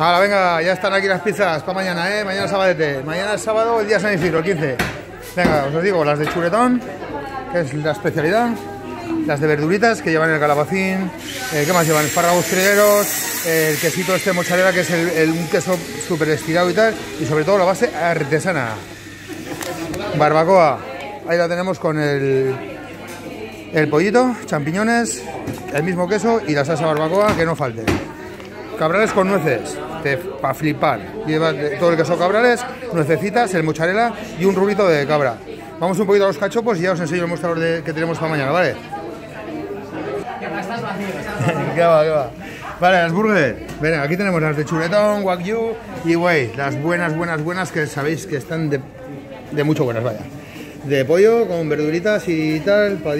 Ahora, venga, ya están aquí las pizzas para mañana, ¿eh? Mañana sabadete. Mañana es sábado, el día San Isidro, el 15. Venga, os digo, las de chuletón, que es la especialidad. Las de verduritas, que llevan el calabacín. Eh, ¿Qué más llevan? Espárragos trigueros, el quesito este mozzarella, que es el, un queso súper estirado y tal. Y sobre todo la base artesana. Barbacoa. Ahí la tenemos con el, el pollito, champiñones, el mismo queso y la salsa barbacoa, que no falte. Cabrales con nueces, para flipar. Lleva todo el queso cabrales, nuececitas, el mozzarella y un rubito de cabra. Vamos un poquito a los cachopos y ya os enseño el mostrador que tenemos para mañana, ¿vale? ¿Qué va, qué va? Vale, las burgers. Ven, aquí tenemos las de chuletón, wagyu y wey, las buenas, buenas, buenas que sabéis que están de, de mucho buenas, vaya. De pollo con verduritas y tal, para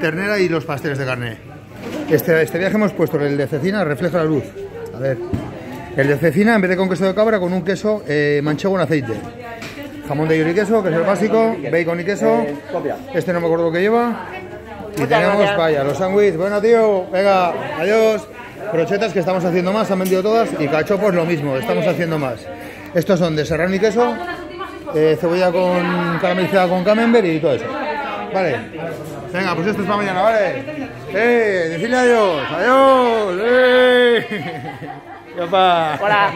ternera y los pasteles de carne. Este, este viaje hemos puesto el de cecina, refleja la luz. A ver. El de cecina, en vez de con queso de cabra, con un queso eh, manchego en aceite. Jamón de york y queso, que es el básico, bacon y queso. Este no me acuerdo que lleva. Y tenemos, vaya, los sándwiches. Bueno, tío, venga, adiós. Brochetas que estamos haciendo más, han vendido todas. Y cachopos lo mismo, estamos haciendo más. Estos son de serrano y queso, eh, cebolla con caramelizada con camembert y todo eso. Vale. Venga, pues esto es para mañana, ¿vale? ¡Eh! Decirle adiós. ¡Adiós! ¡Eh! Hola.